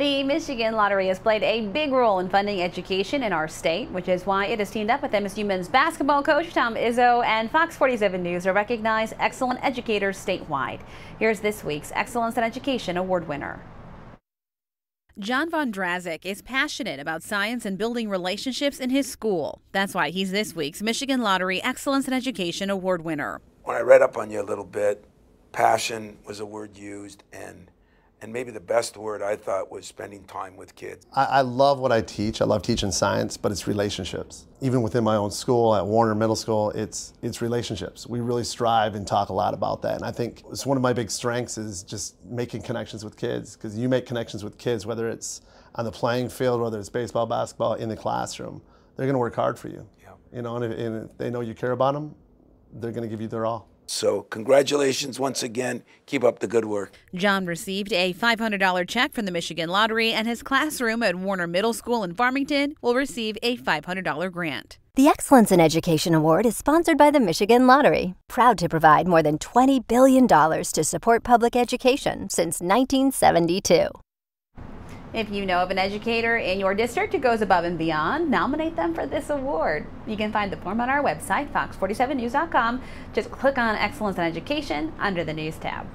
The Michigan Lottery has played a big role in funding education in our state, which is why it has teamed up with MSU men's basketball coach Tom Izzo and Fox 47 News to recognize excellent educators statewide. Here's this week's Excellence in Education Award winner. Jon Vondrasek is passionate about science and building relationships in his school. That's why he's this week's Michigan Lottery Excellence in Education Award winner. When I read up on you a little bit, passion was a word used, and and maybe the best word I thought was spending time with kids. I, I, love what I teach. I love teaching science, but it's relationships. Even within my own school at Warner Middle School, it's it's relationships. We really strive and talk a lot about that. And I think it's one of my big strengths is just making connections with kids because you make connections with kids, whether it's on the playing field, whether it's baseball, basketball, in the classroom. They're going to work hard for you. Yeah. You know, and if, and if they know you care about them, they're going to give you their all. So, congratulations once again. Keep up the good work. Jon received a $500 check from the Michigan Lottery, and his classroom at Warner Middle School in Farmington will receive a $500 grant. The Excellence in Education Award is sponsored by the Michigan Lottery, proud to provide more than $20 billion to support public education since 1972. If you know of an educator in your district who goes above and beyond, nominate them for this award. You can find the form on our website, fox47news.com. Just click on Excellence in Education under the News tab.